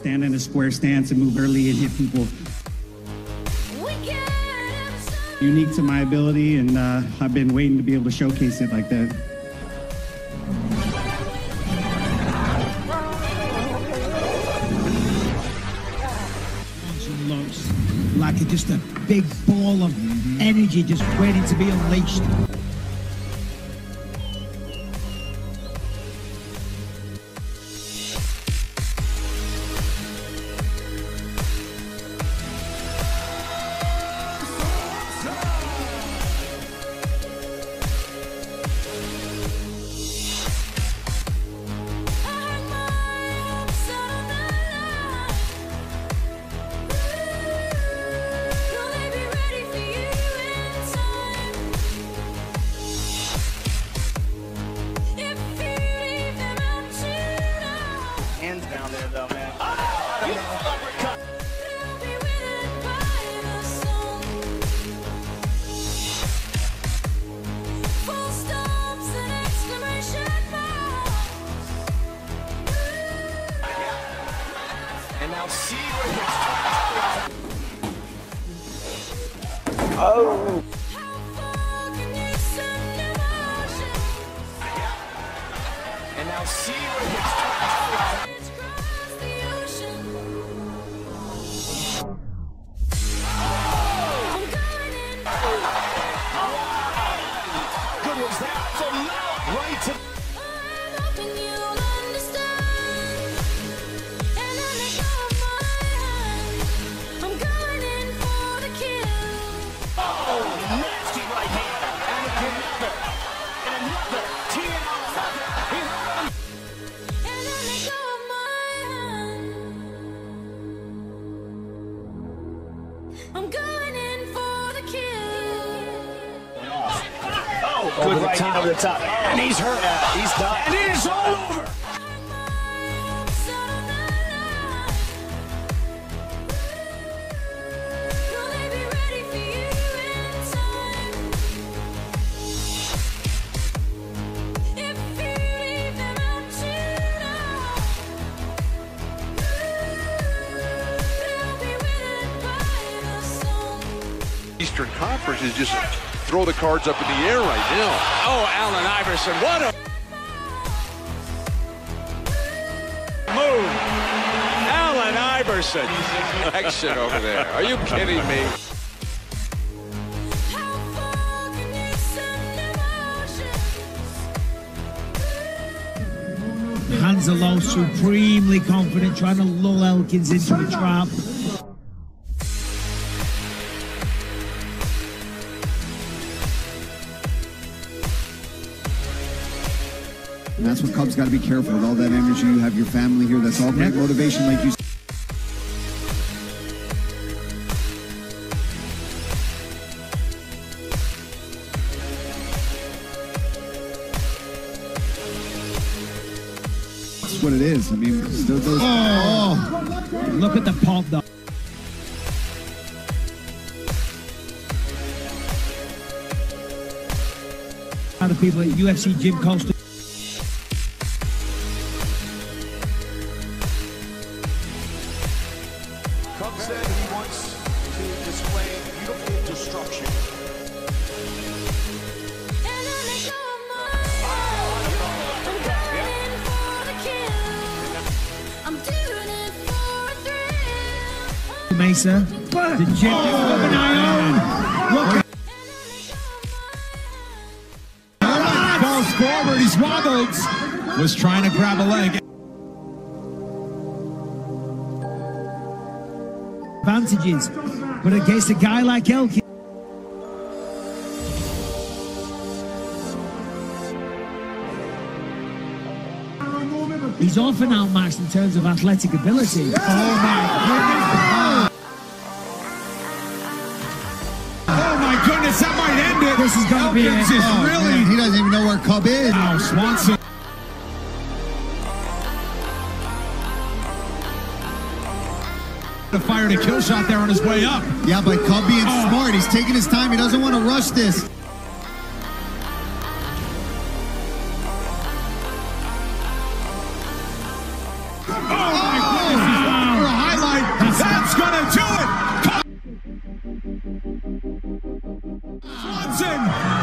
stand in a square stance and move early and hit people. we can't ever stop. Unique to my ability, and uh, I've been waiting to be able to showcase it like that. Like a, just a big ball of energy just waiting to be unleashed. Now see where Oh. Send emotions? And now see where I'm going in for the kill. Oh, good over right the top. over the top. And he's hurt. he's done. And it is all over. Eastern Conference is just throw the cards up in the air right now. Oh, Allen Iverson, what a move. Allen Iverson. Action over there. Are you kidding me? Hands are low, supremely confident, trying to lull Elkins into a trap. And that's what Cubs got to be careful with all that energy. You have your family here. That's all great motivation, like you said. That's what it is. I mean, still those. Oh, look at the pop though. Other people at UFC Gym Costa. Cub said he wants to display beautiful destruction. Mesa. The gym. Look at Look at Falls forward. He's wobbled. Was trying to grab a leg. Advantages. But against a guy like Elkins. He's often outmatched in terms of athletic ability. Oh my goodness. Oh my goodness, that might end it. This is gonna be Elkins it. is Oh, really. Man, he doesn't even know where Cub is. Oh, Swanson. to fire a kill shot there on his way up. Yeah, but Cub being oh. smart. He's taking his time. He doesn't want to rush this. Johnson